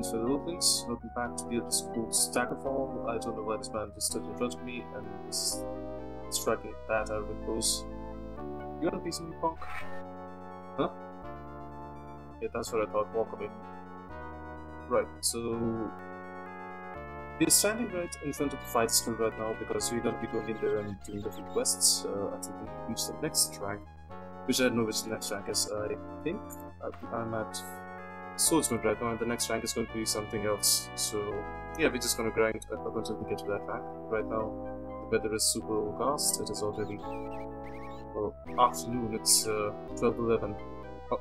Greetings for the Openings. Welcome back to the Elder Scrolls Daggerfall. I don't know why this man just stood in front of me and is striking that out of. You want a piece of me, punk? Huh? Yeah, that's what I thought. Walk away. Right, so we're standing right in front of the fight skill right now because we're gonna be going in there and doing different quests uh, until we reach the next rank, which I don't know which the next rank is. I think I'm at swordsman right now, and the next rank is going to be something else. So yeah, we're just gonna grind up until we get to that rank. Right now, the weather is super overcast. It is already well, afternoon. It's uh, 12:11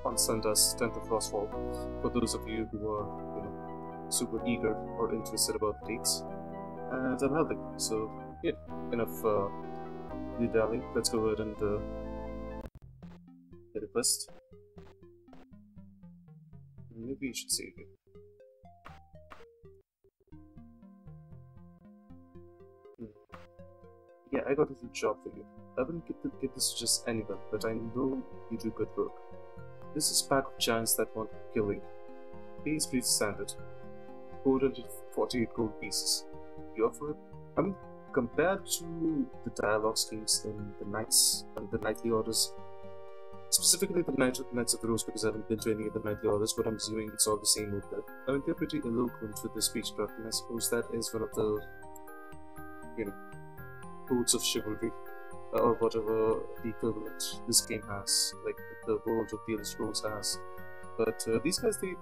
on Sundas, 10th of Frostfall. For those of you who are, you know super eager or interested about the dates. And I'm helping. So, yeah, enough uh, dilly Let's go ahead and uh, get a quest. Maybe you should save it. Yeah, I got a good job for you. I wouldn't get, to, get this to just anyone, but I know you do good work. This is pack of giants that want killing. Please, please standard. 448 gold pieces. You offer it? I mean, compared to the dialogue schemes in the Knights and the Knightly Orders, specifically the Knights, Knights of the Rose, because I haven't been to any of the Knightly Orders, but I'm assuming it's all the same with that. I mean, they're pretty eloquent with the speech, but I suppose that is one of the, you know, codes of chivalry, or whatever the equivalent this game has, like the world of the Elder Scrolls has. But uh, these guys, they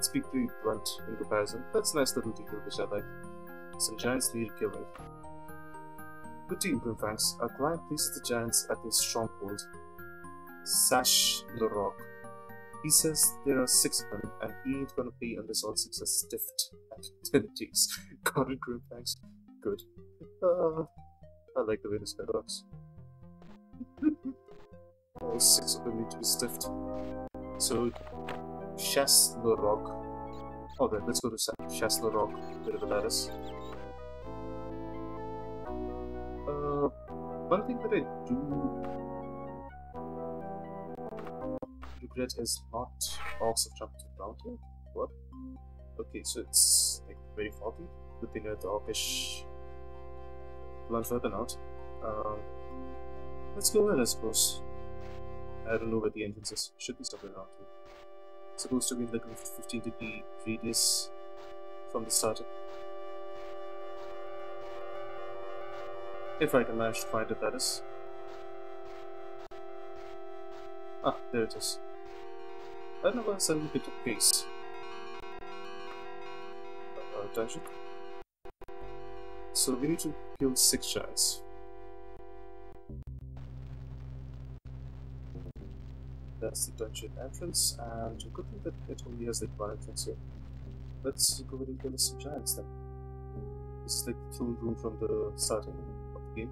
speak pretty blunt in comparison. That's a nice little detail which I like. Some giants need killing. Good team, Grimfangs. Our client places the giants at their stronghold, Sash the Rock. He says there are six of them, and he ain't gonna pay unless all six are stiffed at 10 days. Got it, thanks. Good. Uh, I like the way this guy looks. all six of them need to be stiffed. So, Sashnarog. Alright, let's go to Sashnarog, wherever that is. Uh, one thing that I do regret is not have jumped around here. What? Okay, so it's like very faulty. Good thing the orcish learn further out. Um, let's go ahead, I suppose. I don't know where the entrance is. Should be somewhere around here supposed to be in the 15 degree radius from the starting. If I can manage to find it, that is. Ah, there it is. Suddenly picked pace. Uh, dungeon. So we need to kill six giants. That's the dungeon entrance, and good thing that it only has like one entrance here. Let's go ahead and kill some giants then. This is like the throne room from the starting of the game.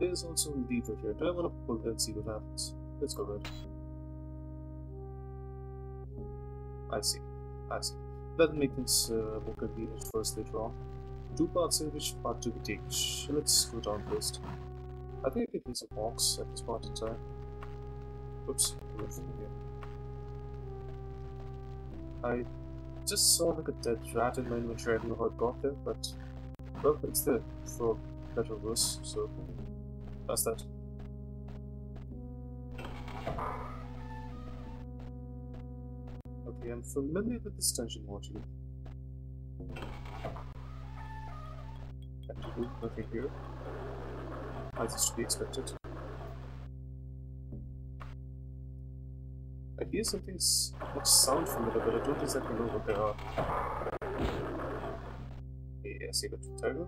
There's also a lever here. Do I want to pull it and see what happens? Let's go ahead. I see. I see. That'll make things uh, more convenient for us later on. Two parts here, which part do we take? Let's go down first. I think I can play some walks at this point in time. Oops, I just saw like a dead rat in my inventory. I don't know how it got there, but well, it's there for better or worse, so that's that. I'm familiar with this dungeon watching. Nothing here. As is to be expected. I hear something much sound familiar, but I don't exactly know what they are. Yeah, I see the tiger.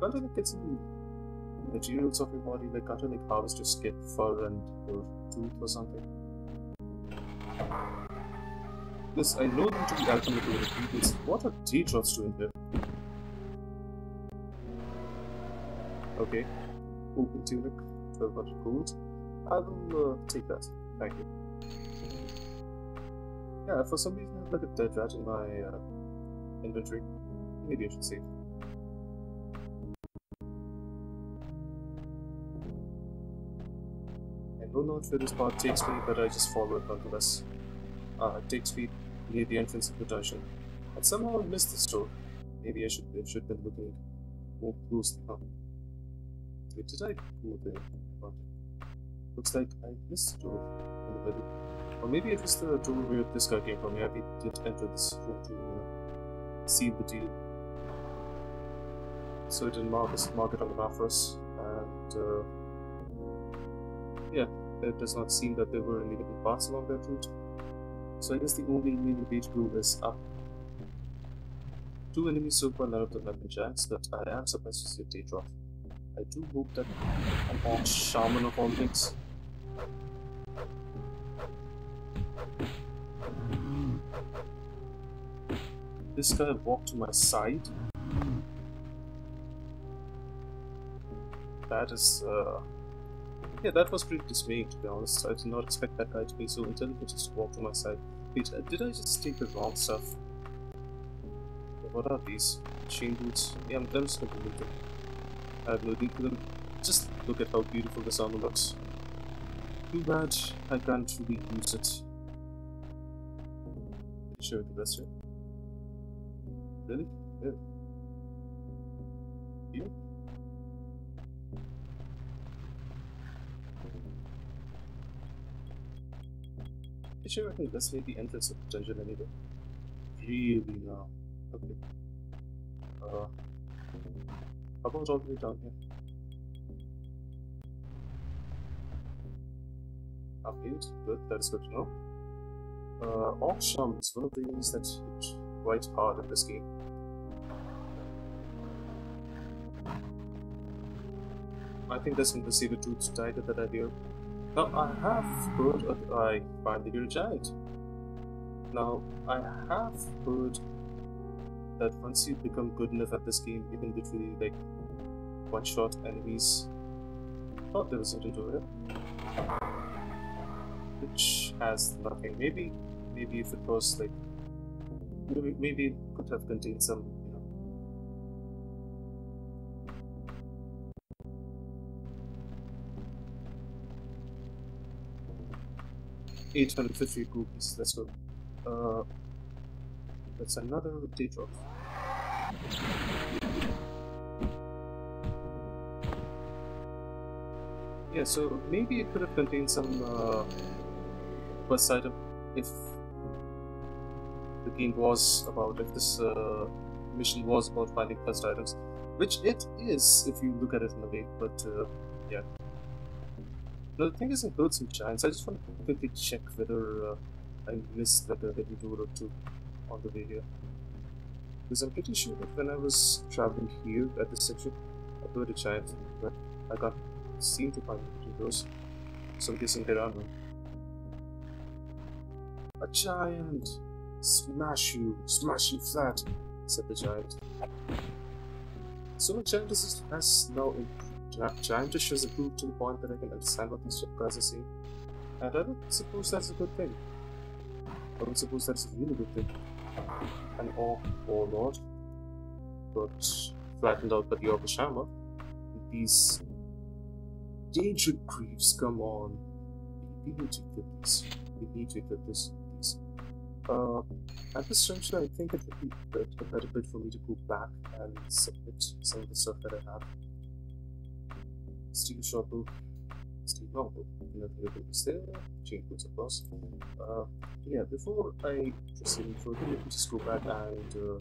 Can't I like, get some materials of your body? Like, like harvest your skin, fur, and your tooth or something? Yes, I know them to be ultimately repeaters. What are Daedroths doing here? Okay. Open tunic, 1200 gold. I will uh, take that. Thank you. Yeah, for some reason I have like a dead rat in my uh, inventory. Maybe I should save. I don't know if this part takes me, but I just follow it nonetheless. Uh, it takes me near the entrance of the dungeon. And somehow I missed this door. Maybe I should I should have been looking more closely. Wait, did I go there? Looks like I missed the door. Or maybe it was the door where this guy came from. Yeah, we did enter this room to uh, seal the deal. So it didn't mark, mark it on the map for us. And uh, yeah, it does not seem that there were any hidden paths along that route. So I guess the only way the page go is up. Two enemies so far, have been giants, but I am surprised to see a Daedroth. I do hope that an orc shaman of all things This guy walked to my side. That is, uh... Yeah, that was pretty dismaying to be honest. I did not expect that guy to be so intelligent just to walk to my side. Wait, did I just take the wrong stuff? What are these? Chain boots? Yeah, I'm just gonna remove them. I have no need for them. Just look at how beautiful this armor looks. Too bad I can't really use it. Show it the best way. Really? Yeah. You? Sure, okay, let's make the entrance of the dungeon anyway. Really now. Okay. Uh, how about all the way down here? Okay, good, that is good to know. Uh, is one of the things that hit quite hard in this game. I think that's see the truth tied that I hear. Now, I have heard, uh, I hear a giant. Now, I have heard that once you become good enough at this game, you can literally, like, one-shot enemies. Thought there was to it. Which has nothing. Maybe, maybe if it was, like, maybe, maybe it could have contained some 850 rupees. Let's go. Uh, that's another Daedroth. Yeah, so maybe it could have contained some uh, item if the game was about, if this uh, mission was about finding quest items, which it is if you look at it in a way, but uh, yeah. The thing is, I heard some giants. I just want to quickly check whether uh, I missed like a heavy door or two on the way here. Because I'm pretty sure that when I was traveling here at this section, I heard a giant, but I can't seem to find those. So I'm guessing there are. A giant! Smash you! Smash you flat! said the giant. So my giant has now Giant has improved to the point that I can understand what these guys are saying. And I don't suppose that's a good thing. I don't suppose that's a really good thing. An orc warlord, but flattened out by the Orc Shaman. These Daedric Greaves, come on. We need to equip this. We need to equip this. These. Uh, at this juncture, I think it would be a better bit for me to go back and submit some of the stuff that I have steel shuttle, steel novel, nothing able to there, change of. Uh, yeah, before I proceed further, let me just go back and uh,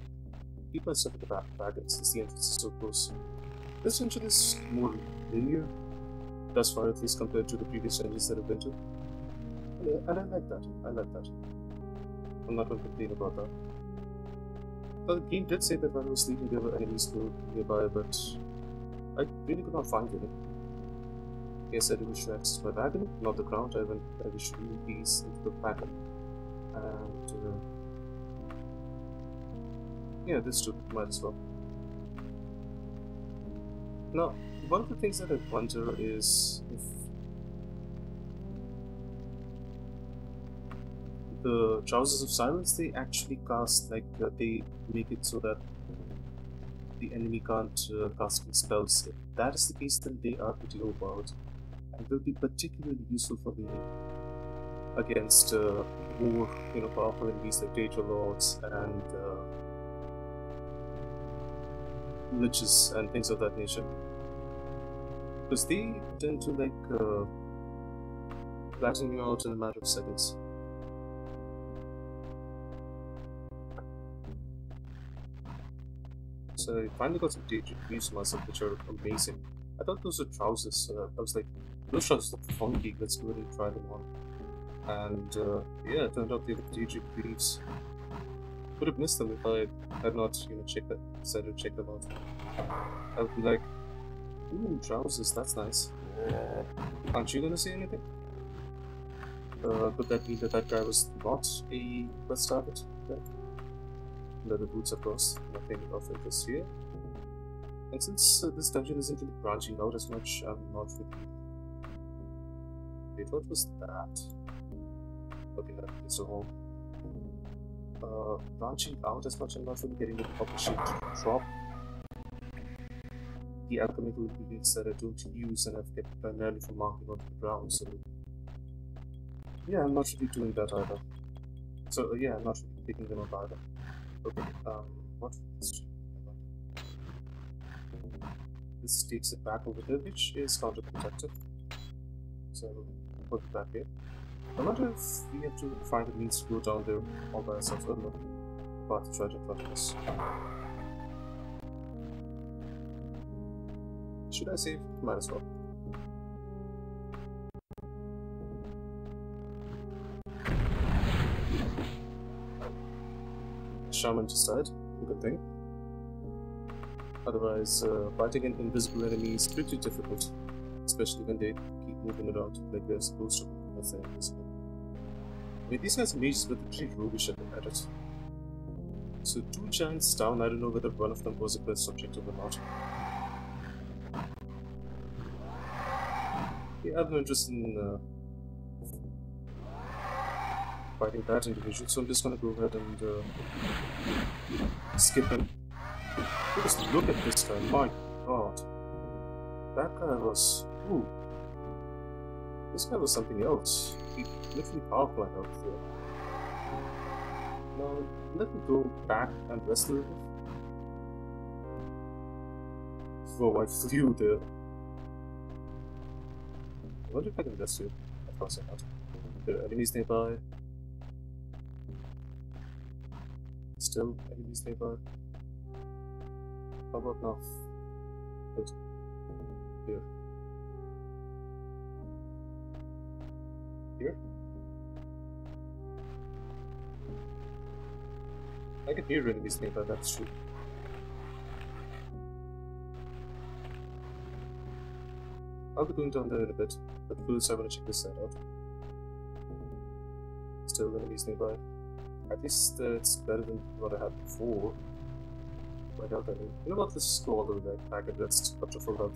keep myself at the back since the entrance is so close. This engine is more linear, thus far at least compared to the previous engines that I've been to. Yeah, and I like that. I like that. I'm not going to complain about that. Well, the game did say that when I was sleeping there were enemies nearby, but I really could not find any. Yes, I wish to access my wagon, not the ground. I went. I wish to move these into the wagon, and uh, yeah, this too might as well. Now, one of the things that I wonder is if the trousers of silence they actually cast like uh, they make it so that the enemy can't uh, cast spells. If that is the case, then they are pretty overpowered and will be particularly useful for me against uh, more, you know, powerful enemies like Daedra Lords and uh, liches and things of that nature. Because they tend to like uh, flatten you out in a matter of seconds. So I finally got some Daedric Greaves myself, which are amazing. I thought those were trousers. Uh, I was like, those trousers look funky. Let's go ahead and try them on. And uh, yeah, it turned out they were Daedric Greaves. Would have missed them if I had not, you know, checked that, decided to check them out. I would be like, ooh, trousers, that's nice. Aren't you gonna say anything? Uh, could that mean that that guy was not a quest target? Yeah. Leather boots, of course. Nothing of interest here. And since uh, this dungeon isn't really branching out as much, I'm not really. Wait, what was that? Okay, is hole. Uh, branching out as much, not really getting the proper shape drop the alchemical ingredients that I don't use and I've kept primarily for marking onto the ground, so yeah, I'm not really doing that either. So uh, yeah, I'm not really picking them up either. Okay, um, what this takes it back over there, which is counterproductive. So put here. I wonder if we have to find a means to go down there all by ourselves. Oh no, path right in front of us. Should I save? Might as well. Shaman just died. Good thing. Otherwise, uh, fighting an invisible enemy is pretty difficult, especially when they moving around like they're supposed to as they're invisible. These guys are mages, but pretty roguish at it. So, two giants down, I don't know whether one of them was a quest objective or not. Yeah, I have no interest in uh, fighting that individual, so I'm just gonna go ahead and uh, skip him. Just look at this guy, my god. That guy was... Ooh. This guy was something else. He literally half my health there. Now, let me go back and rest a little. Whoa, I flew there. I wonder if I can rest here. Of course I not. There are enemies nearby. Still enemies nearby. How about now? Good. Here. Here? I can hear enemies nearby, that's true. I'll be going down there in a bit, but first I want to check this side out. Still enemies nearby. At least uh, it's better than what I had before. My health, I mean. You know what? Let's go all the way back and rest up to full health.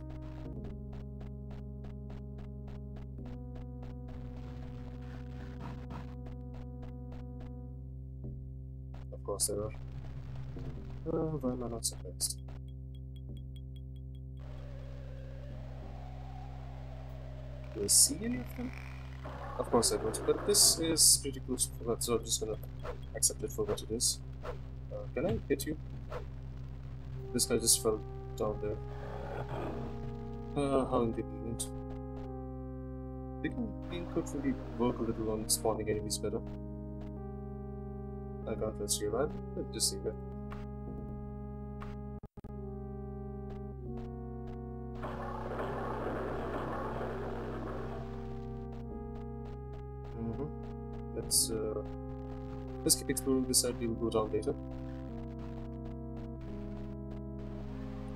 Uh, why am I not surprised? Do I see any of them? Of course I don't, but this is pretty close to that, so I'm just gonna accept it for what it is. Uh, can I hit you? This guy just fell down there. Uh, how inconvenient. Thinking could really work a little on spawning enemies better. I trust you, right? Let's see that. Mm-hmm. Let's uh, let's keep exploring this side. We'll go down later.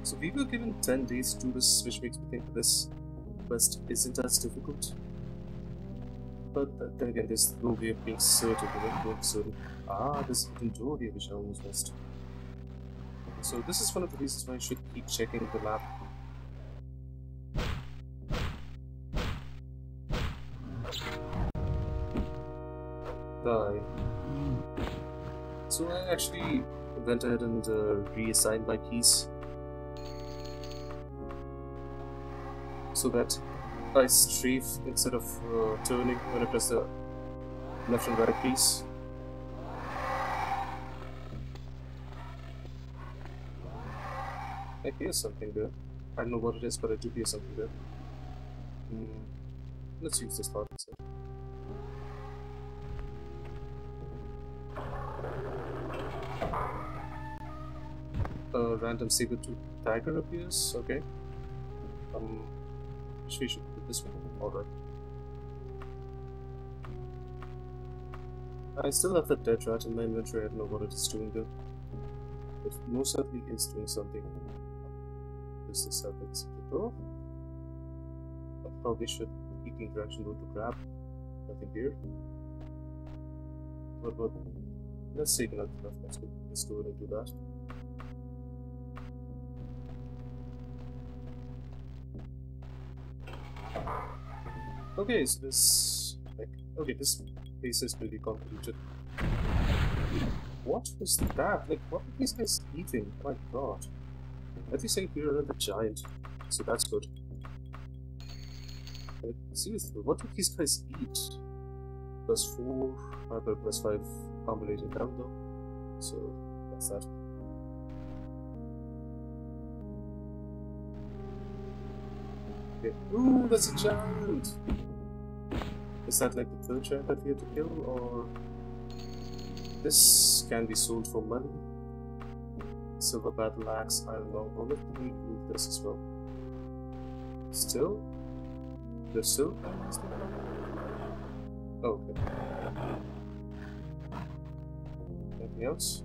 So we were given 10 days to do this, which makes me think this quest isn't as difficult. But then again, there's no way of being certain, you know, certain. Ah, there's a hidden door here which I almost missed. So this is one of the reasons why I should keep checking the map. Die. So I actually went ahead and uh, reassigned my keys so that I strafe instead of uh, turning when I press the Left and right, keys. I hear something there. I don't know what it is, but I do hear something there. Mm. Let's use this part instead. A random saber tooth tiger appears. Okay. Um, we should this one. Alright. I still have the dead rat in my inventory. I don't know what it is doing there. It most certainly is doing something. This is how it's the door. I probably should keep the interaction route to grab. Nothing here. What about let's take another enough. Let's go let's do that. Okay, so this like okay, this place is pretty convoluted. What was that? Like what are these guys eating? My god. At least I hear another giant, so that's good. Like, seriously, what did these guys eat? Plus 4, uh, plus 5 combination down though. So that's that. Okay. Ooh, that's a giant! Is that like the third giant that we have to kill, or... This can be sold for money. Silver battle axe, iron long bullet, we need this as well. Still? There's still Oh, okay. Anything else?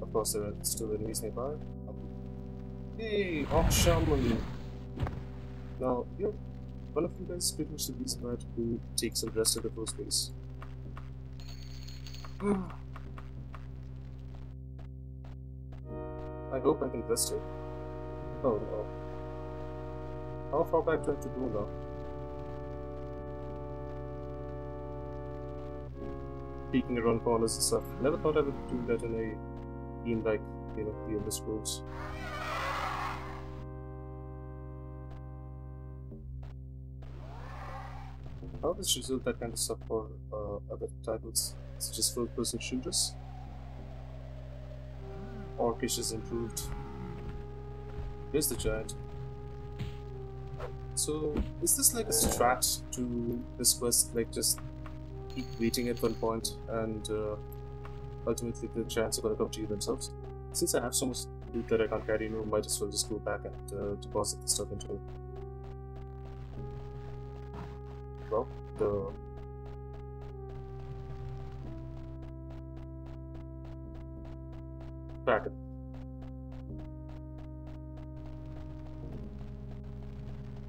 Of course there are still enemies nearby. Um, hey, Orc Shaman! Now, you one of you guys pretty much the reason why to take some rest in the first place. I hope I can rest it. Oh no. How far back do I have to go now? Peeking around corners and stuff. Never thought I would do that in a game like, you know, the Elder Scrolls. Does result that kind of stuff for uh, other titles, such as first-person shooters? Orcish is improved. Here's the giant. So, is this like a strat to this quest, like just keep waiting at one point and uh, ultimately the giants are gonna come to you themselves? Since I have so much loot that I can't carry, you might as well just go back and uh, deposit the stuff into it. Well, the.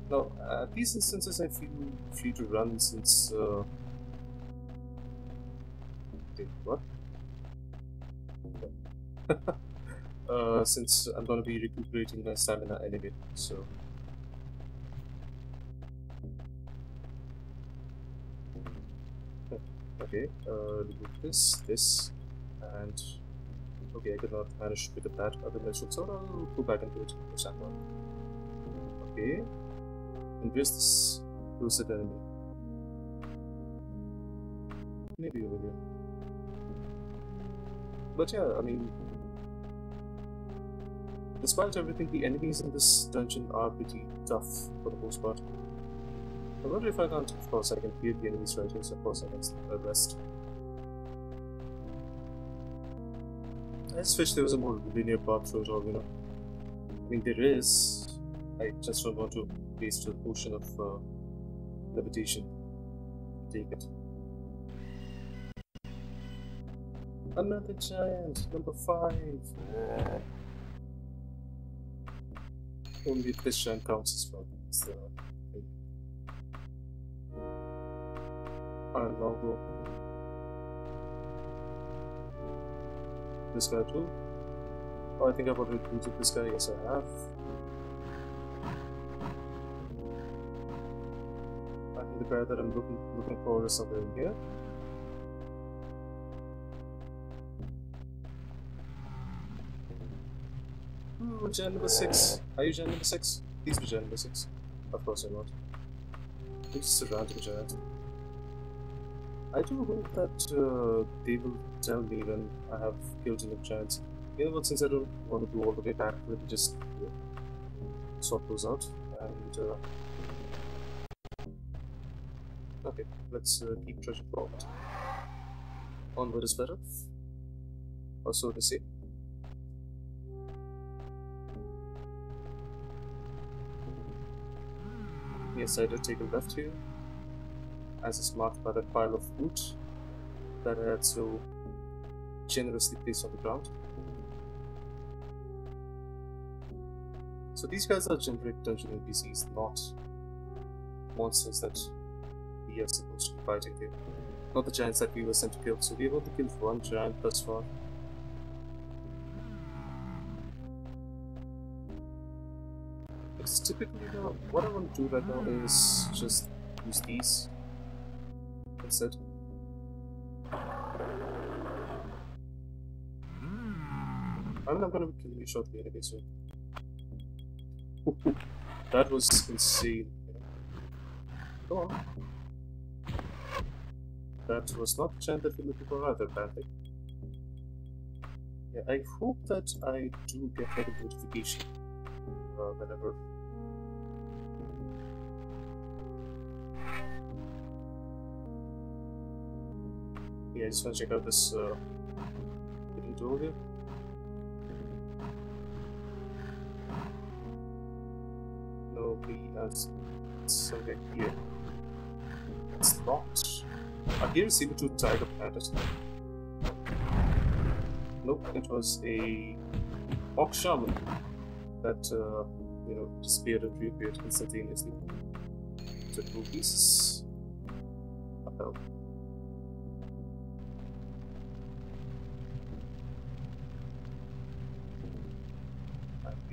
Now, at these instances, I feel free to run since. Uh... What? uh, since I'm gonna be recuperating my stamina anyway, so. Okay, uh, this, this, and Okay, I could not manage to pick up that other mission, so I'll go back and do it for Sandra. Okay. And where's this lucid enemy? Maybe over here. But yeah, I mean, despite everything, the enemies in this dungeon are pretty tough for the most part. I wonder if I can't, of course, I can beat the enemies right here, so of course I can rest. I just wish there was a more linear path through it all, you know. I mean, there is. I just don't want to waste a potion of uh, levitation. Take it. Another giant, number five. Only this giant counts as well. It's Iron Longbow. this guy too. Oh, I think I've already recruited this guy. Yes, I have. I think the guy that I'm looking looking for is somewhere in here. Ooh, gen number 6. Are you gen number 6? Please be gen number 6. Of course I'm not. It's just a random giant. I do hope that uh, they will tell me when I have killed enough giants. You know what, since I don't want to go all the way back, let me just sort those out. And, uh, okay, let's uh, keep treasure forward. Onward is better. Or so to say. Yes, I did take a left here, as is marked by that pile of wood that I had so generously placed on the ground. So these guys are generic dungeon NPCs, not monsters that we are supposed to be fighting here. Not the giants that we were sent to kill, so we have only killed one giant thus far. Because typically now, what I want to do right now is just use these instead. I'm not gonna be killing you shortly anyway, so. that was insane. Go on. That was not the chant that we're looking for either, apparently. Yeah, I hope that I do get a notification uh, whenever I just want to check out this uh, hidden door here. No, we has something here. It's locked. I hear seem to at it. Nope, it was a Orc Shaman that, uh, you know, disappeared and reappeared instantaneously. Took two pieces.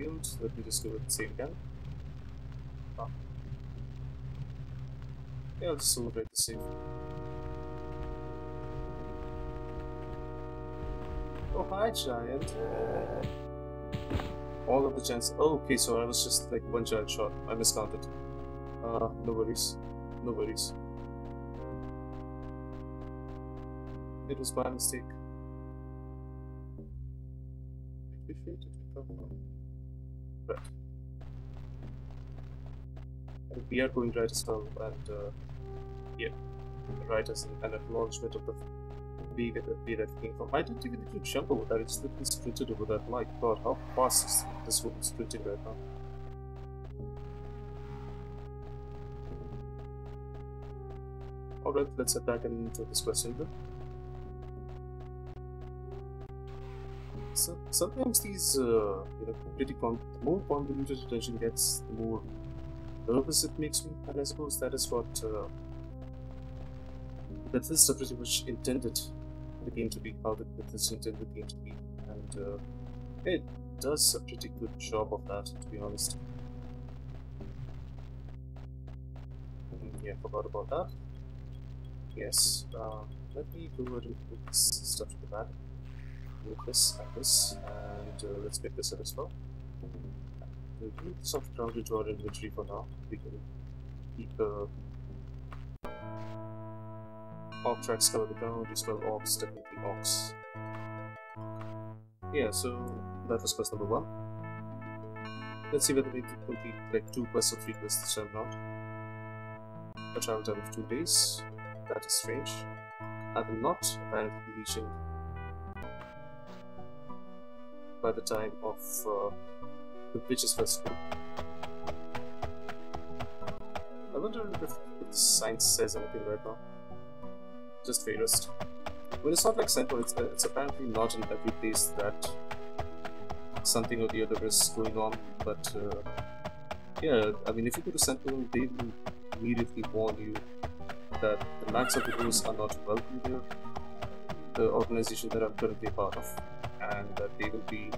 Let me just do it the same again. Ah. Yeah, I'll just celebrate the save. Oh, hi, giant. All of the giants. Oh, okay, so I was just like one giant shot. I miscounted. Uh, no worries. No worries. It was my mistake. Appreciate it. And we are going right well, and uh, yeah, right as an, acknowledgement of the way that way that came from. I didn't even need to jump over that; it's literally sprinted over that. My God, how fast is this woman sprinting right now? Alright, let's attack back into this question then. So, sometimes these, uh, you know, pretty con the more convoluted dungeon gets, the more nervous it makes me, and I suppose that is what uh, Bethesda pretty much intended the game to be, how the Bethesda intended the game to be, and uh, it does a pretty good job of that, to be honest. Mm, yeah, forgot about that. Yes, uh, let me go ahead and put this stuff to the back. Move this and this, and uh, let's pick this up as well. We'll move this off ground into our inventory for now. We can keep the uh, orc tracks cover the ground, as well orcs, definitely orcs. Yeah, so that was quest number one. Let's see whether we complete like two quests or three quests this time around. A travel time of two days. That is strange. I will not apparently be reaching by the time of uh, the Witches Festival. I wonder if, the sign says anything right now. Just Fairest. Well, it's not like Sentinel, it's, uh, it's apparently not in every place that something or the other is going on, but uh, yeah, I mean, if you go to Sentinel, they will immediately warn you that the Knights of the Rose are not welcome here, the organization that I'm currently part of, and they will be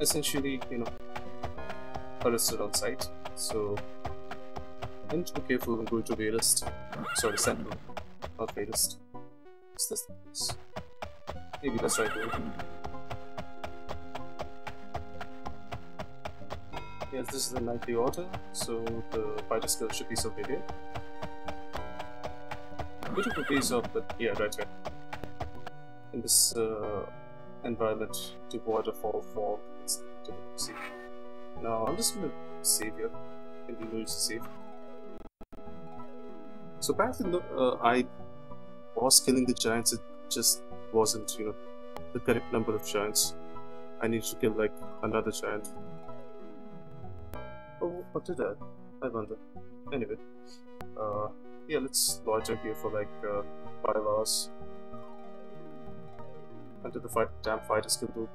essentially, you know, arrested on site. So, to be careful when going to Wayrest. Sorry, Sentinel, not Wayrest. Is this the place? Maybe that's right. Yes, this is the Knightly Order, so the Fighters Guild should be so big. bit of a face off, but yeah, right here. In this uh, environment, devoid of all fog, to see. Now, I'm just gonna save here. Continue to save. So back in the, uh, I was killing the giants, it just wasn't, you know, the correct number of giants. I need to kill like another giant. Oh, what did I? I wonder. Anyway, uh, yeah, let's loiter here for like uh, five hours until the fight, damn fight is killed.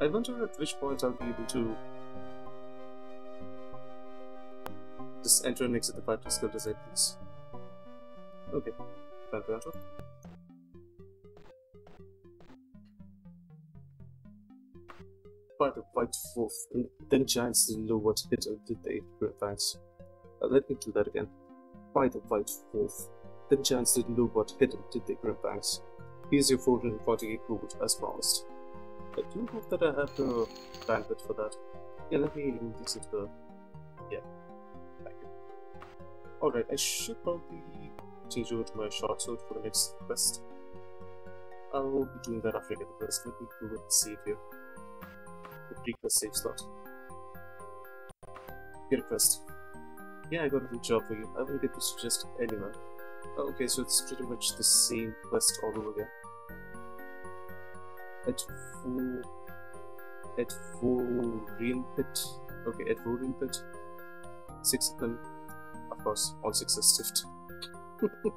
I wonder at which point I'll be able to just enter and exit the fight as I please. Okay, time to enter. By the white wolf, and then giants didn't know what hit them, did they? Thanks. Uh, let me do that again. By the white wolf, then giants didn't know what hit them, did they? Thanks. Here's your 448 gold, as promised. I do hope that I have the bandwidth for that. Yeah, let me move this into the... Yeah. Thank you. Alright, I should probably change over to my short sword for the next quest. I'll be doing that after I get the quest. Let me do it save here the pre-quest save slot. Get a quest. Yeah, I got a good job for you. I will get this just anyone. Okay, so it's pretty much the same quest all over again. At full... At full green pit. Okay, at full green pit. Six of them. Of course, all six are stiffed.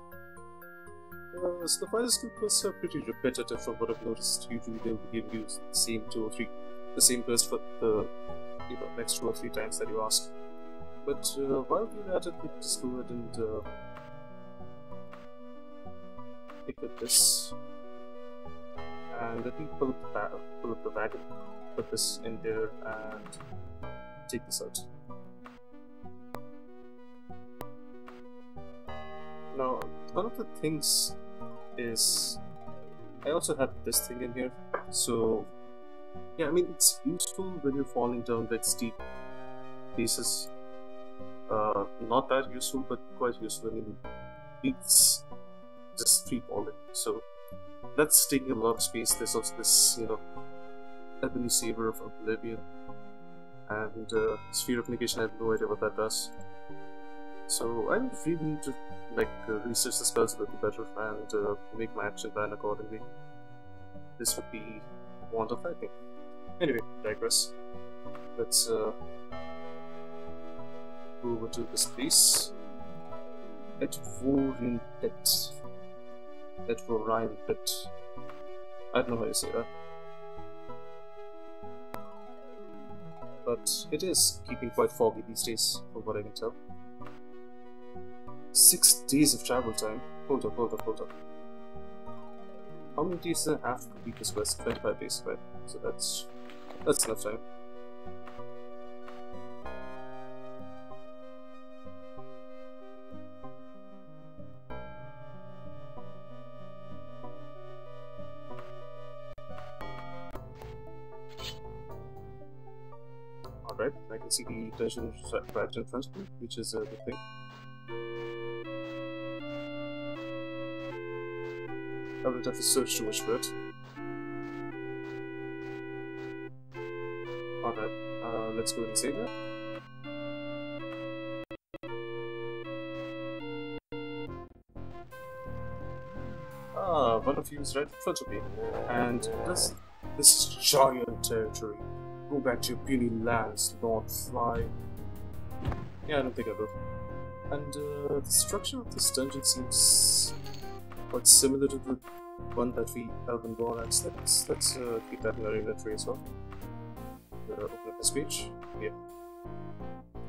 Uh, so the fire skill quests are pretty repetitive from what I've noticed. Usually they'll give you the same two or three the same quest for the you know, next two or three times that you ask. But uh, while we're at it, we ahead and uh, up this. And let me pull up the, pull up the wagon, put this in there, and take this out. Now, one of the things is I also have this thing in here, so yeah, I mean, it's useful when you're falling down that steep pieces. Uh, not that useful, but quite useful. I mean, it's just free falling. So that's taking a lot of space. There's also this, you know, Ebony Saber of Oblivion and uh, Sphere of Negation. I have no idea what that does. So I really need to like uh, research the spells a little better and uh, make my action plan accordingly. This would be want of typing. Anyway, digress. Let's uh, go over to this place. At Vorin Pit. At rhyme, but I don't know how you say that. But it is keeping quite foggy these days, from what I can tell. Six days of travel time. Hold up, hold up, hold up. How many days do I have to complete this quest? 25 days, right? So that's that's enough time. The dungeon right front of which is a good thing. I will have to search too much for it. Alright, uh, let's go and save that. Ah, one of you is right in front of me. And this, this is giant territory. Back to your puny lands, Lord Fly. Yeah, I don't think I will. And uh, the structure of this dungeon seems quite similar to the one that we have in Bornax. Let's, let's uh, keep that in our inventory as well open up the page. Yeah.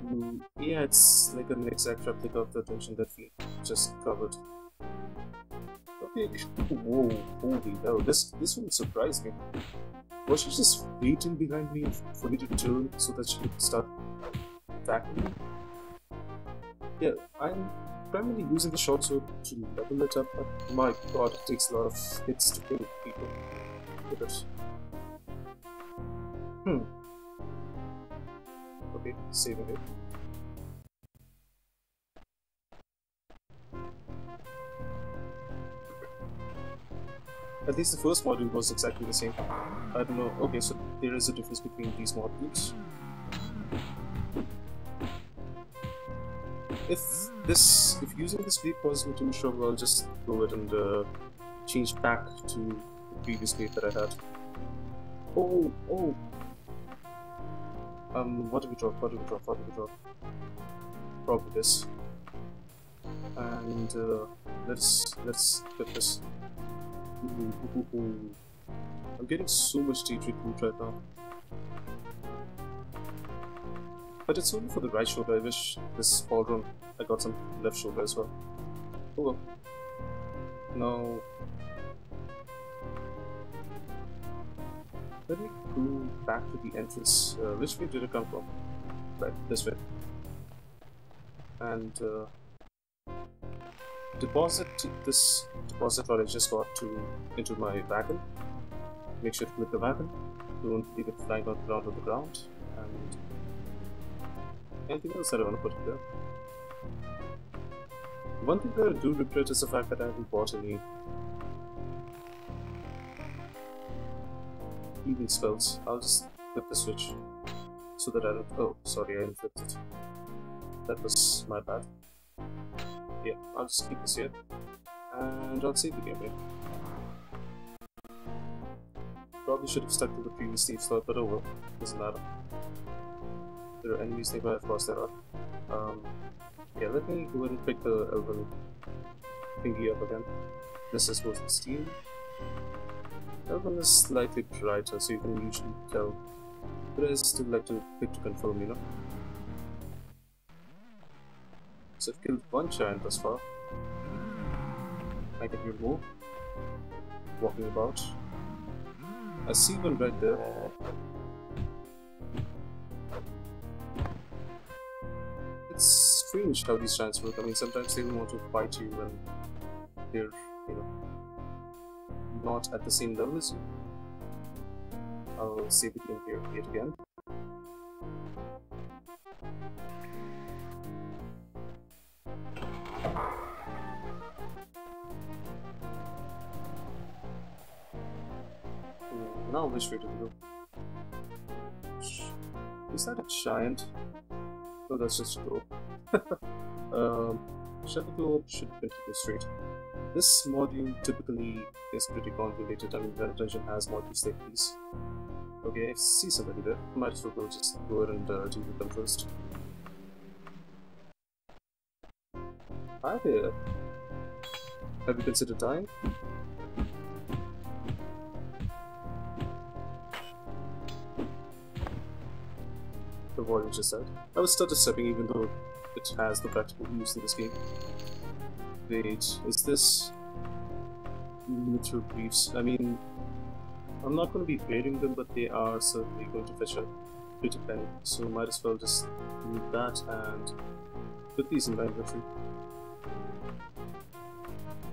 Mm, yeah, it's like an exact replica of the dungeon that we just covered. Okay. Whoa, holy hell, this this one surprised me. Was she just waiting behind me for me to turn so that she could start attacking me? Yeah, I'm primarily using the short sword to level it up, but my god, it takes a lot of hits to kill people with it. Hmm saving it. At least the first module was exactly the same. I don't know. Okay, so there is a difference between these modules. If this, if using this me too much trouble, I'll just go ahead and uh, change back to the previous blade that I had. Oh, oh. Um, what do we drop? What do we drop? What do we drop? Probably this. And uh, let's let's get this. Ooh, I'm getting so much T3 loot right now. But it's only for the right shoulder. I wish this fall run I got some left shoulder as well. Oh well. Now let me go back to the entrance. Uh, which way did it come from? Right, this way. And uh, deposit this deposit what I just got to into my wagon. Make sure to click the wagon. Don't leave it flying on the ground on the ground. And anything else that I want to put in there. One thing that I do regret is the fact that I haven't bought any healing spells. I'll just flip the switch so that I don't. Oh, sorry, I flipped it. That was my bad. Yeah, I'll just keep this here and I'll save the game here. Probably should have stuck to the previous Steve slot, but oh well, doesn't matter. There are enemies nearby, of course there are. Um, yeah, let me go ahead and pick the Elven thingy up again. This is supposed to steam. Elven is slightly brighter, so you can usually tell. But I still like to pick to confirm, you know. I've killed one giant thus far. I can hear more. Walking about. I see one right there. It's strange how these giants work. I mean, sometimes they want to fight you when they're, you know, not at the same level as you. I'll see if the can hear yet again. Now which way to go? Is that a giant? Oh, that's just a door. um, shall we go should continue straight? This module typically is pretty convoluted. I mean, the Dungeon has modules like these. Okay, I see somebody there. Might as well go just go ahead and uh, deal with them first. Hi there. Have you considered dying? The just said. I was stutter stepping even though it has the practical use in this game. Wait, is this Mithril Greaves? I mean, I'm not going to be grading them, but they are certainly going to fetch a pretty penny, so might as well just do that and put these in my inventory.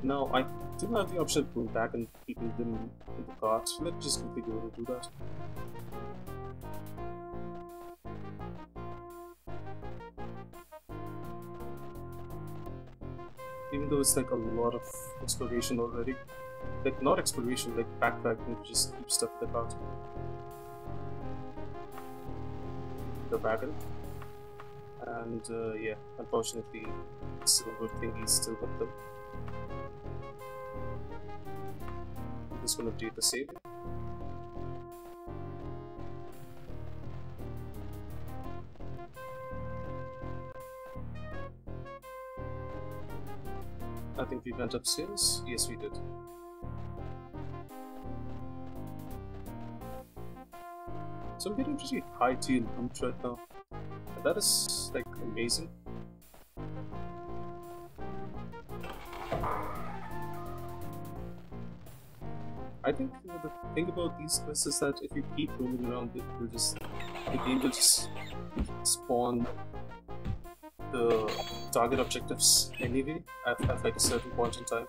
Now, I do have the option of going back and keeping them in the cart. Let's just quickly and do that. Even though it's like a lot of exploration already. Like not exploration, like backpacking just keep stuff in the wagon. And uh, yeah, unfortunately silver thingy is still with them. I'm just gonna update the save. We went upstairs. Yes, we did. So I'm getting pretty high tier loot right now. And that is like amazing. I think you know, the thing about these quests is that if you keep roaming around, it will just the game will just spawn the target objectives anyway at, at like a certain point in time.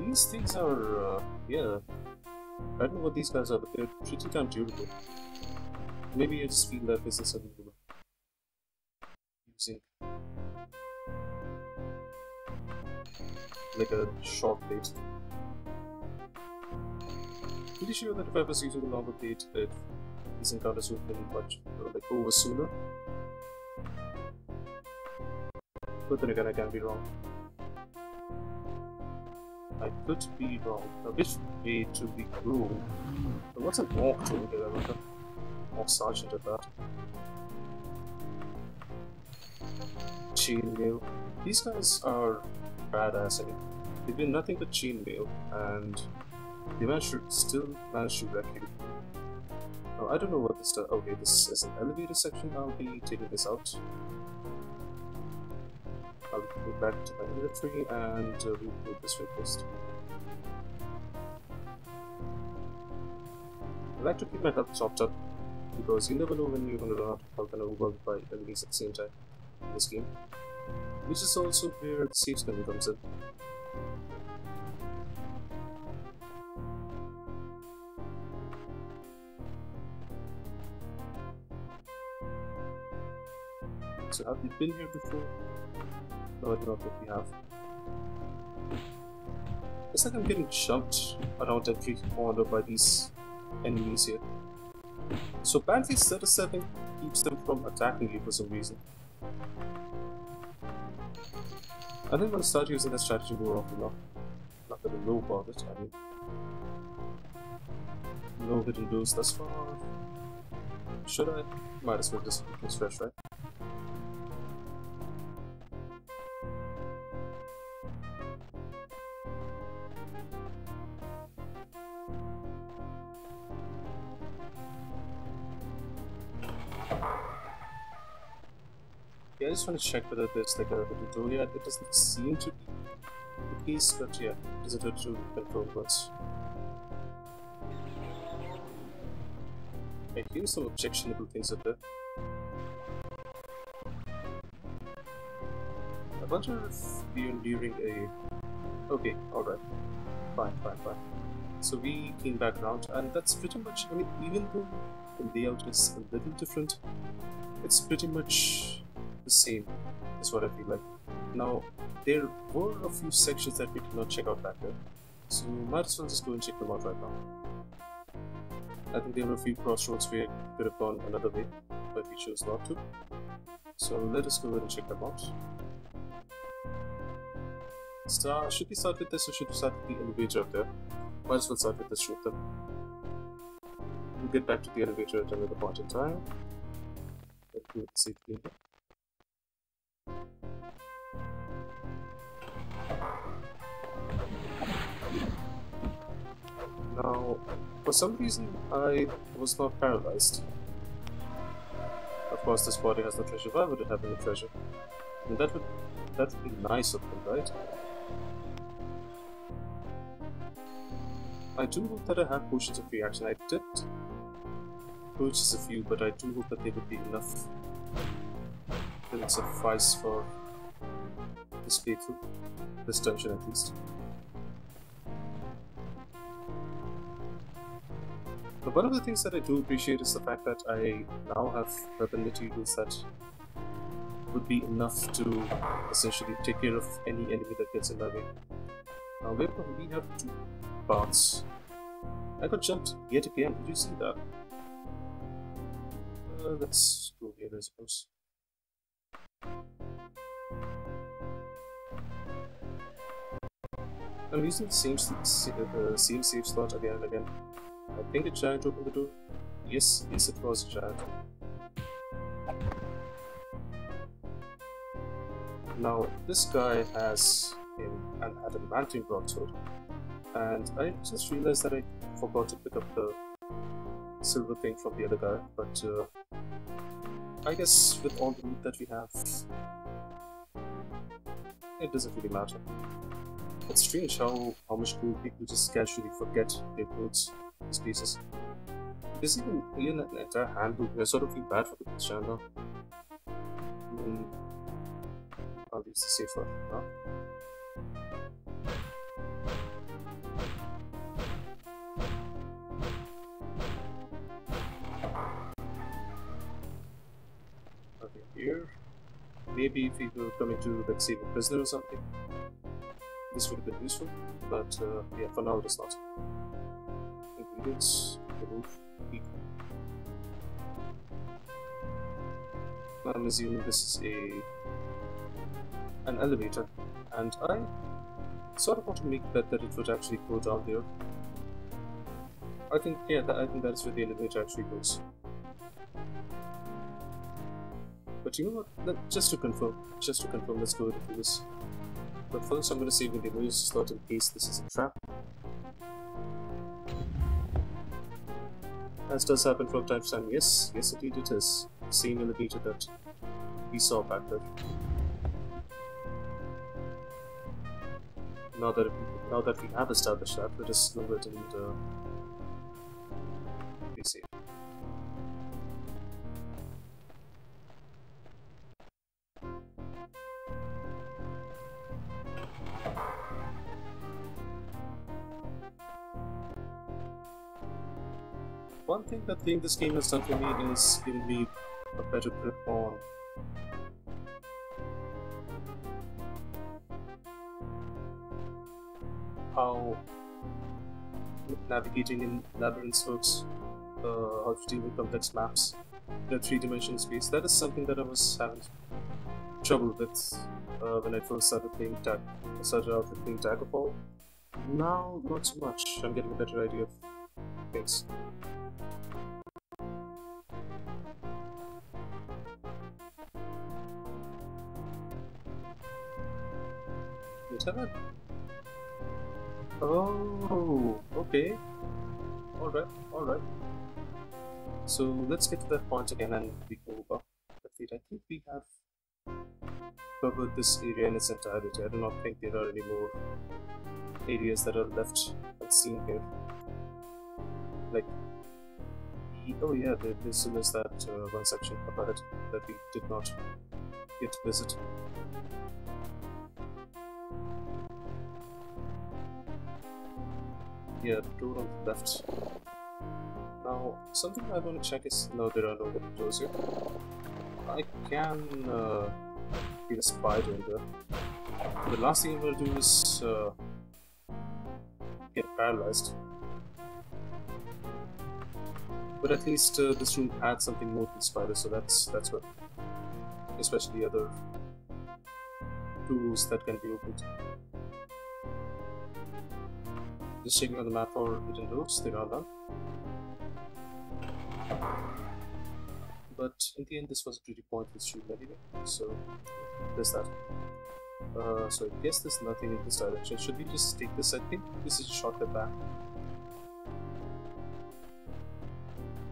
These things are, uh, yeah, I don't know what these guys are, but they're pretty damn durable. Maybe I just feel that this is something using like a short blade. pretty sure that if I was using the longer blade, it these encounters would have been much uh, like over sooner. I can be wrong. I could be wrong. Now, which way to we go? was an orc doing here? I wonder. Orc sergeant at that. Chainmail. These guys are badass. I mean, they do nothing but chainmail, and they managed to still manage to wreck you. Now, I don't know what this does. Okay, this is an elevator section. I'll be taking this out. I'll go back to my inventory and uh, move this first. I like to keep my health chopped up because you never know when you're going to run out of health and overwhelmed by enemies at the same time in this game. Which is also where the save menu comes in. So have you been here before? I don't think we have. It's like I'm getting jumped around every corner by these enemies here. So apparently status 7 keeps them from attacking you for some reason. I think I'm gonna start using that strategy more often now. Not that I know about it, I mean... No hidden doors thus far. Should I? Might as well just refresh, right? I just want to check whether there's like a, tutorial. It doesn't seem to be the case, but yeah, it is a tutorial control words. I hear some objectionable things up there. I wonder if we're nearing a... Okay, alright. Fine, fine, fine. So we came back around, and that's pretty much, I mean, even though the layout is a little different, it's pretty much the same, is what I feel like. Now, there were a few sections that we did not check out back there, so might as well just go and check them out right now. I think there were a few crossroads where we could have gone another way, but we chose not to. So let us go ahead and check them out. Start, should we start with this or should we start with the elevator up there? Might as well start with this route then. We'll get back to the elevator at another point in time. Let's safely. Now, for some reason, I was not paralyzed. Of course, this body has no treasure. Why would it have any treasure? I mean, that would that would be nice of them, right? I do hope that I have potions of reaction. I did purchase a few, but I do hope that they would be enough. That would suffice for this playthrough, this dungeon at least. But one of the things that I do appreciate is the fact that I now have weapon materials that would be enough to essentially take care of any enemy that gets in my way. However, we have two paths. I got jumped yet again, did you see that? Uh, let's go here, I suppose. I'm using the same, uh, same save slot again and again. I think a giant opened the door. Yes, yes it was a giant. Now, this guy has an adamantine broadsword, and I just realized that I forgot to pick up the silver thing from the other guy, but uh, I guess with all the loot that we have, it doesn't really matter. It's strange how, how much gold people just casually forget their clothes these pieces. There's even, even an entire handbook. I sort of feel bad for the channel. Mm. I'll use the safer now. Maybe if we were coming to, like, save a prisoner or something, this would have been useful, but uh, yeah, for now it is not targets, remove. I'm assuming this is a an elevator, and I sort of want to make bet that it would actually go down there. I think, yeah, that, I think that's where the elevator actually goes. But you know what? Just to confirm, just to confirm, let's go into this. But first, I'm going to save in the emergency slot in case this is a trap. As does happen from time to time. Yes, yes, indeed it is. Seen Same elevator that we saw back there. Now that now that we have established that, let us go ahead and uh, One thing I think this game has done for me is giving me a better grip on how navigating in labyrinths works, uh, how to deal with complex maps in a three-dimensional space. That is something that I was having trouble with uh, when I first started playing tag, started out with playing Daggerfall. Now, not so much. I'm getting a better idea of things. Lieutenant? Oh, okay. Alright, alright. So let's get to that point again and we go over. I think we have covered this area in its entirety. I do not think there are any more areas that are left unseen here. Like, oh yeah, there, there still is that uh, one section about that we did not get to visit. Yeah, the on the left. Now, something I want to check is no, there are no doors here. I can uh, get a spider in there. The last thing I want to do is uh, get paralyzed. But at least uh, this room had something more than spider, so that's that's what. Especially other tools that can be opened. Checking on the map for hidden doors, there are none. But in the end, this was a pretty pointless room anyway, so there's that. Uh, so I guess there's nothing in this direction. Should we just take this? I think this is a shortcut back.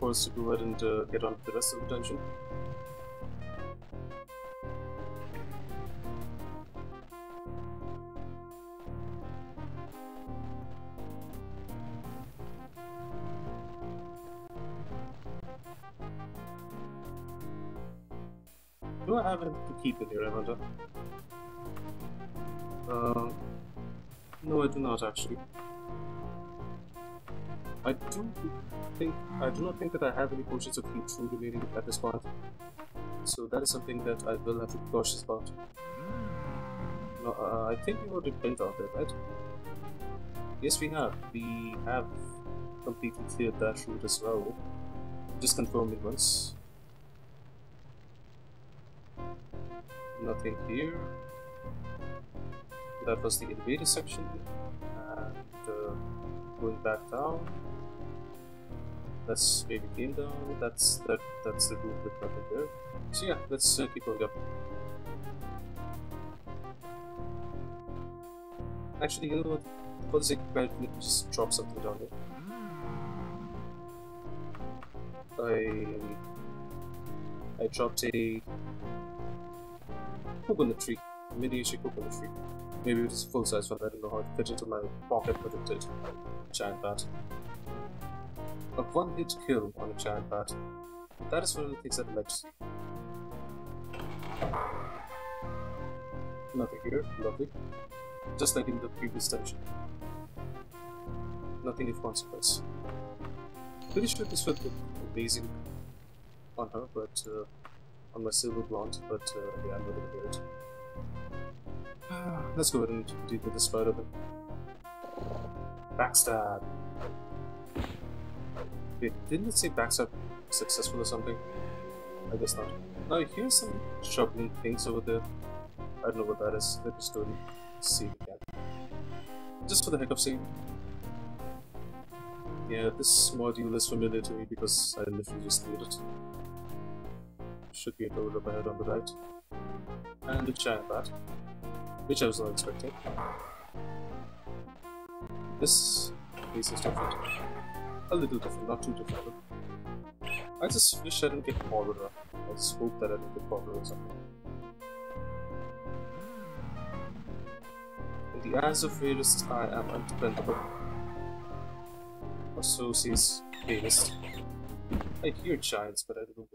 For us to go ahead and uh, get on to the rest of the dungeon. Do I have anything to keep in here, I? Uh, no, I do not actually. I do think I do not think that I have any potions of heat food remaining at this point. So that is something that I will have to be cautious about. No, uh, I think we already built out there, right? Yes, we have. We have completely cleared that route as well. Just confirming once. Nothing here. That was the elevator section. And uh, going back down. That's where we came down. That's that. That's the room with nothing there. So yeah, let's uh, keep going up. Actually, you know what? For the sake of let me just drop something down here. I I dropped a coconut tree, miniature coconut tree. Maybe it was full size one, I don't know how it fit into my pocket, but it did. Giant bat. A one hit kill on a giant bat. That is one of the things I'd like to see. Nothing here, lovely. Just like in the previous dungeon. Nothing of consequence. Pretty sure this would look amazing on her, but uh, on my silver blonde, but uh, yeah, I'm not gonna do it. Let's go ahead and with the spider then. Backstab. Didn't it say backstab successful or something? I guess not. Now here's some troubling things over there. I don't know what that is. Let me slowly see it again. Just for the heck of seeing. Yeah, this module is familiar to me because I literally just need it. Should be a little ahead on the right. And a bat. Which I was not expecting. This piece is different. A little different, not too different. I just wish I didn't get Aurora. I just hope that I didn't get Aurora or something. In the eyes of realists, I am undependable. Or so says realist. I hear giants, but I don't know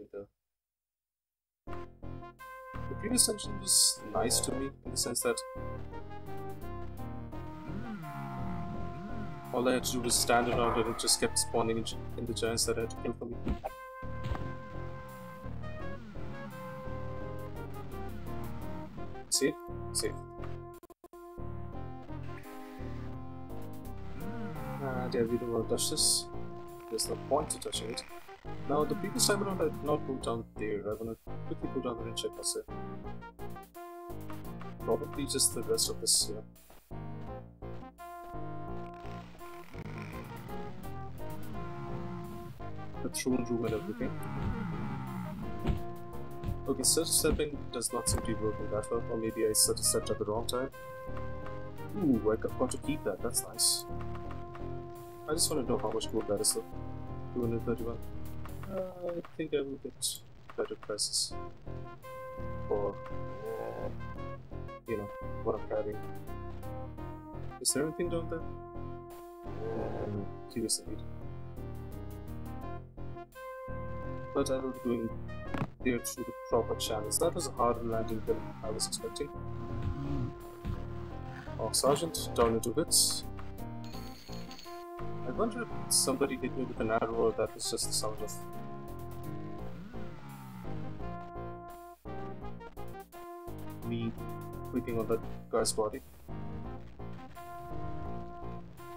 previous dungeon was nice to me in the sense that all I had to do was stand around and it just kept spawning in, the giants that I had to kill for me. Safe? Safe. And yeah, we don't to touch this. There's no point to touching it. Now, the previous time around, I did not go down there. I'm gonna quickly go down there and check it. Probably just the rest of this here. The throne room and everything. Okay, search stepping does not seem to be working that well, or maybe I search stepped at the wrong time. Ooh, I got to keep that, that's nice. I just want to know how much gold that is though. 231. I think I will get better prices for, uh, you know, what I'm carrying. Is there anything down there? Um, curious indeed. But I will be going there through the proper channels. That was a harder landing than I was expecting. Oh, Sergeant, down into bits. I wonder if somebody hit me with an arrow or that was just the sound of me clicking on that guy's body.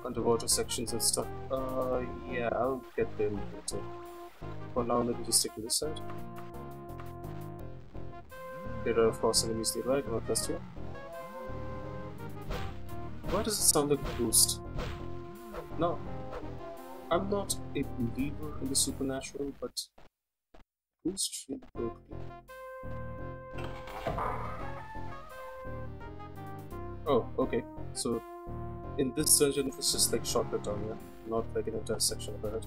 Underwater sections and stuff. Uh, yeah, I'll get there later. For now, let me just stick to this side. There are, of course, enemies nearby, do not trust you. Why does it sound like a ghost? No, I'm not a believer in the supernatural, but ghosts really work Oh, okay. So, in this dungeon, it's just like shortcut down here, not like an entire section of it.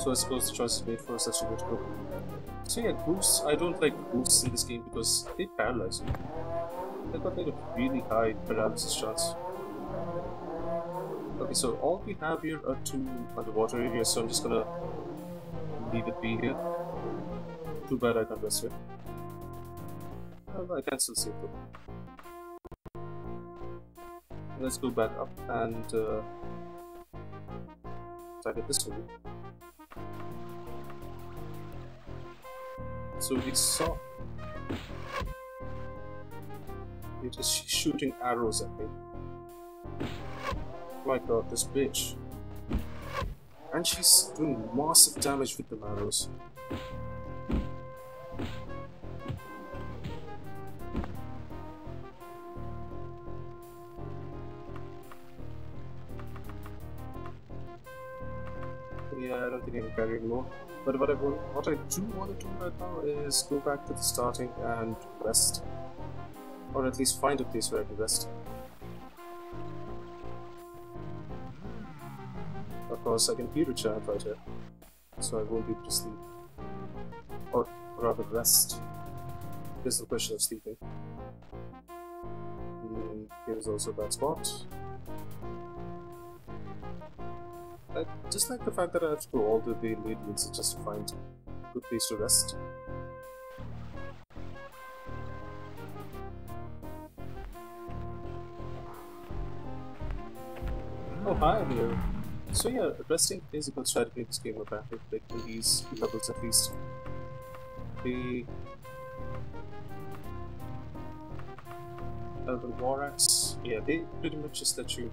So I suppose the choice is made for such a good go. So yeah, boosts. I don't like boosts in this game because they paralyze you. They've got like a really high paralysis chance. Okay, so all we have here are two underwater areas, so I'm just gonna leave it be here. Too bad I can't rest here. I can still see it. Let's go back up and uh, target this one. So we saw it is shooting arrows at me. My god, this bitch. And she's doing massive damage with the arrows. But what I, want, what I do want to do right now is go back to the starting and rest. Or at least find a place where I can rest. Of course, I can hear a giant right here, so I won't be able to sleep. Or rather, rest. This is the question of sleeping. Mm, here's also bad spot. Just like the fact that I have to go all the way late means just to find a good place to rest. Oh hi, here. So yeah, resting is a good strategy in this game apparently, like these levels at least. The uh, Elven War Axe, yeah, they pretty much just let you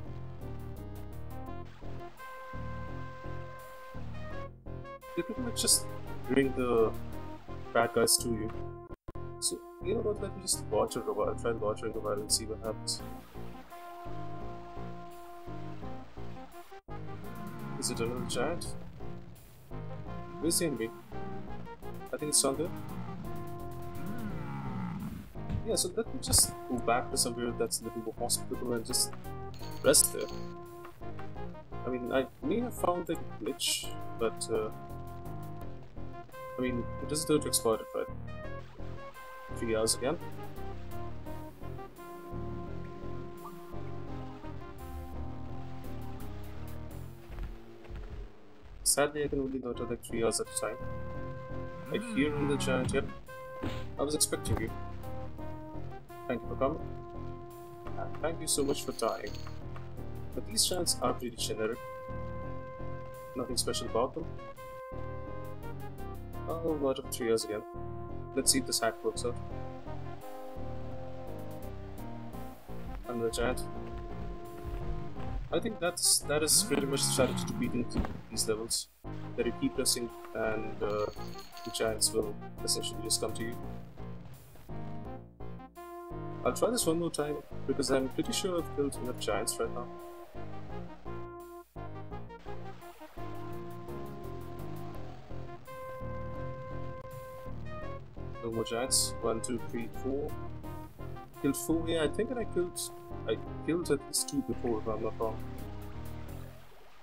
pretty much just bring the bad guys to you. So, you know what, let me just watch it a while, try and watching a while and see what happens. Is it another giant? Where's the enemy? I think it's down there. Yeah, so let me just go back to somewhere that's a little more hospitable and just rest there. I mean, I may have found a glitch, but uh, I mean, it doesn't do it to exploit it, right? Three hours again. Sadly, I can only go to like three hours at a time. I hmm. hear in the giant, yep. I was expecting you. Thank you for coming. And thank you so much for dying. But these giants are pretty generic. Nothing special about them. Oh, what of three years again. Let's see if this hack works out. Another giant. I think that's that is pretty much the strategy to beating these levels. That you keep pressing and uh, the giants will essentially just come to you. I'll try this one more time because I'm pretty sure I've killed enough giants right now. No more giants. One, two, three, four. Killed four. Yeah, I think that I killed. I killed at least two before, if I'm not wrong.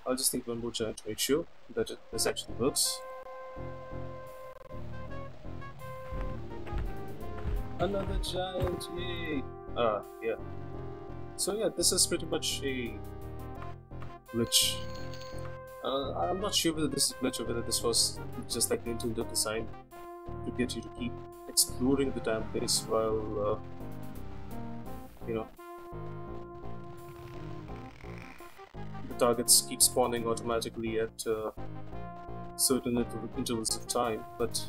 I'll just think one more giant to make sure that it, this actually works. Another giant, yay! Ah, yeah. So yeah, this is pretty much a glitch. Uh, I'm not sure whether this is glitch or whether this was just like Nintendo design to get you to keep exploring the damn place while, uh, you know, the targets keep spawning automatically at uh, certain intervals of time, but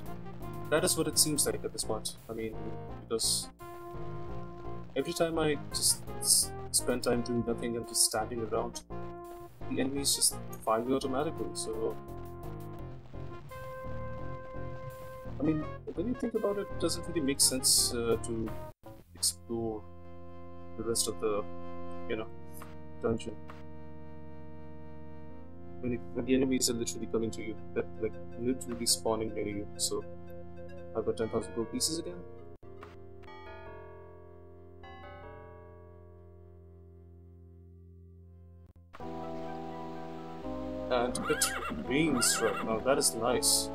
that is what it seems like at this point. I mean, because every time I just spend time doing nothing and just standing around, the enemies just find me automatically, so... I mean, when you think about it, it doesn't really make sense uh, to explore the rest of the, you know, dungeon. When, it, when the enemies are literally coming to you, they're like literally spawning near you, so I've got 10,000 gold pieces again. And it rains right now, that is nice.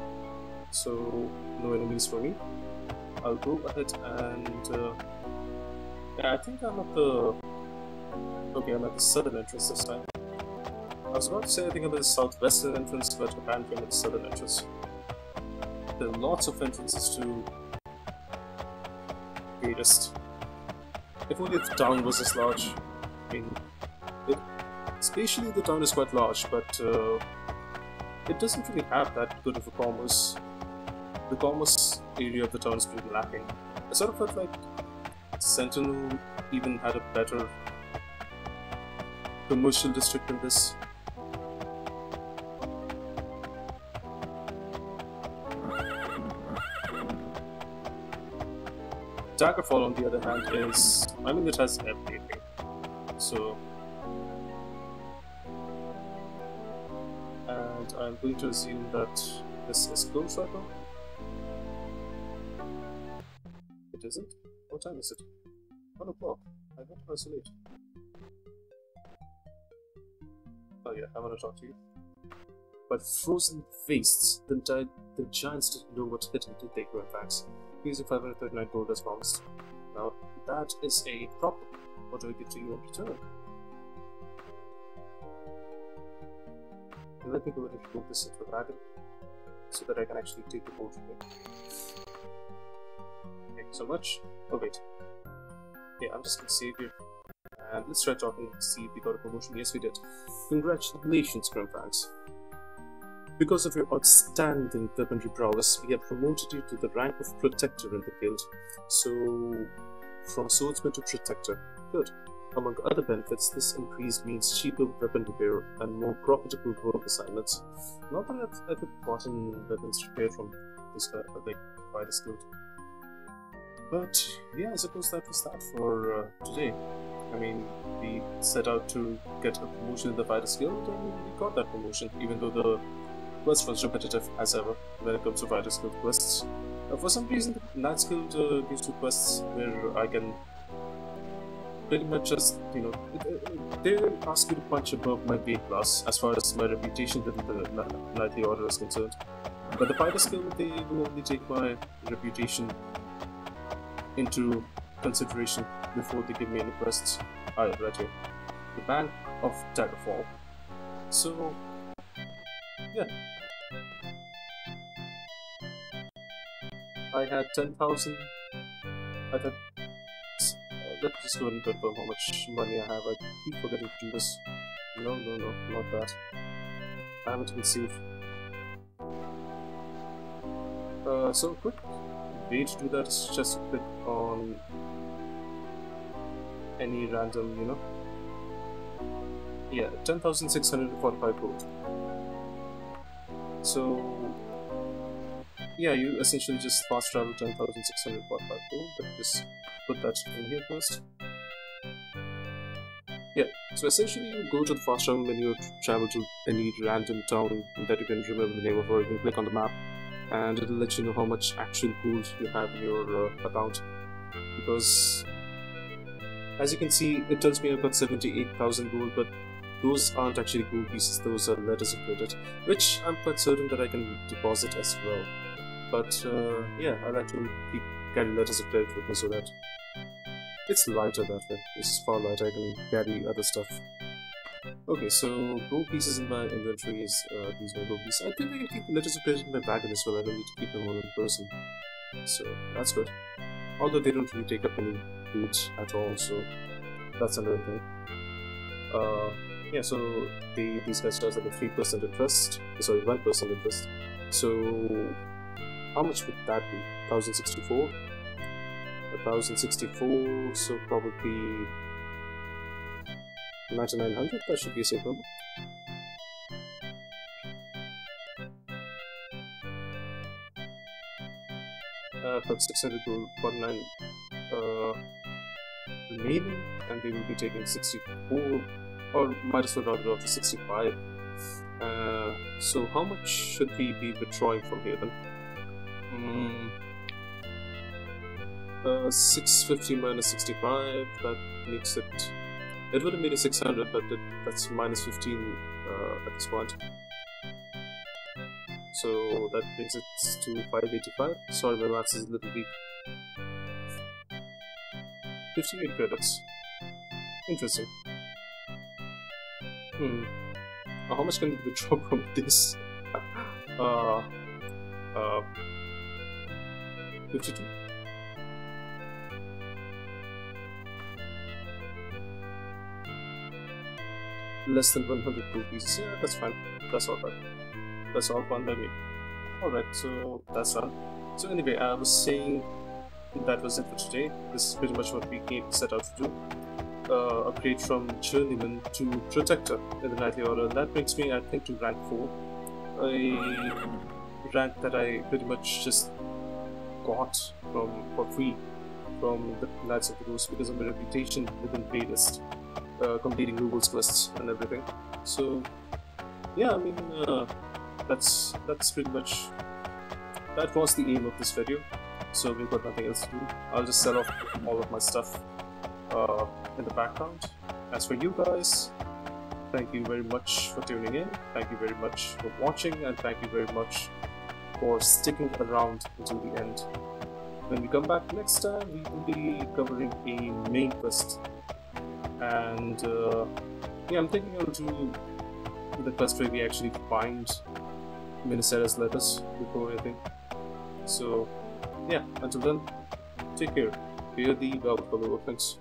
So, no enemies for me. I'll go ahead and... Uh, yeah, I think I'm at the... Okay, I'm at the southern entrance this time. I was about to say I think I'm at the southwestern entrance, but apparently I'm at the southern entrance there are lots of entrances to Wayrest. If only the town was as large. I mean, it, spatially the town is quite large, but uh, it doesn't really have that good of a commerce. The commerce area of the town is pretty lacking. I sort of felt like Sentinel even had a better commercial district than this. Daggerfall, on the other hand, is I mean it has everything. So and I'm going to assume that this is closed right isn't? What time is it? One o'clock. I got to isolate. Oh yeah, I want to talk to you. But frozen wastes, the, the giants didn't know what hit them to take facts using 539 gold as promised. Now, that is a problem. What do I give to you in return? Let me go ahead and move this into a wagon so that I can actually take the boat from here. So much. Oh, wait. Okay, I'm just gonna save you. And let's try talking see if we got a promotion. Yes, we did. Congratulations, Grimfangs. Because of your outstanding weaponry prowess, we have promoted you to the rank of Protector in the guild. So, from Swordsman to Protector. Good. Among other benefits, this increase means cheaper weapon repair and more profitable work assignments. Not that I've ever gotten weapons repaired from this but like fighter skill. But yeah, I suppose that was that for uh, today. I mean, we set out to get a promotion in the Fighters Guild, and we got that promotion, even though the quest was repetitive as ever when it comes to Fighters Guild quests. Uh, for some reason, the Knights Guild uh, gives two quests where I can pretty much just, you know, they ask you to punch above my weight class as far as my reputation within the Knightly Order is concerned. But the Fighters Guild, they will only take my reputation into consideration before they give me any quests. Ah, right here. The Bank of Daggerfall. So, yeah. I had 10,000. I thought. Uh, let's just go and confirm how much money I have. I keep forgetting to do this. No, no, no, not that. I haven't been safe. Uh, so, quick way to do that just click on any random, you know. Yeah, 10,645 gold. So, yeah, you essentially just fast travel 10,645 gold, but just put that in here first. Yeah, so essentially you go to the fast travel menu, travel to any random town that you can remember the name of, or you can click on the map and it'll let you know how much actual gold you have in your uh, account. Because as you can see it tells me I've got 78,000 gold but those aren't actually gold pieces those are letters of credit which I'm quite certain that I can deposit as well. But uh, yeah I like to keep carry letters of credit with me so that. It's lighter that way. It's far lighter. I can carry other stuff Okay, so gold pieces in my inventory is uh, these are gold pieces. I think I can keep the letters of credit in my bag as well. I don't need to keep them all in person. So that's good. Although they don't really take up any goods at all, so that's another thing. Uh, yeah, so the, these guys charge like a 3% interest. Sorry, 1% interest. So how much would that be? 1064? 1064, so probably 9900, that should be a safe number. Uh, but 600 will 49 uh, and they will be taking 64, or might as well round it off to 65. Uh, so how much should we be withdrawing from here then? Mm, uh, 650 minus 65, that makes it it would have made it 600, but it, that's minus 15 uh, at this point. So that brings it to 585. Sorry, my maths is a little weak. 58 credits. Interesting. Hmm. Uh, how much can we withdraw from this? uh, uh, 52? Less than 100 rupees. Yeah, that's fine. That's all right. That's all fine by me. Alright, so that's done. So anyway, I was saying that was it for today. This is pretty much what we came set out to do. Uh, upgrade from Journeyman to Protector in the Knightly Order. That brings me, I think, to rank 4. A rank that I pretty much just got from for free from the Knights of the Rose because of my reputation within playlist uh, completing Google's quests and everything. So yeah, I mean uh, that's that's pretty much that was the aim of this video. So we've got nothing else to do. I'll just sell off all of my stuff uh, in the background. As for you guys, thank you very much for tuning in. Thank you very much for watching, and thank you very much for sticking around until the end. When we come back next time, we will be covering a main quest and uh, yeah, I'm thinking I'll do the quest where we actually find Mynisera's letters before anything. So yeah, until then, take care. Fear the well follow. Thanks.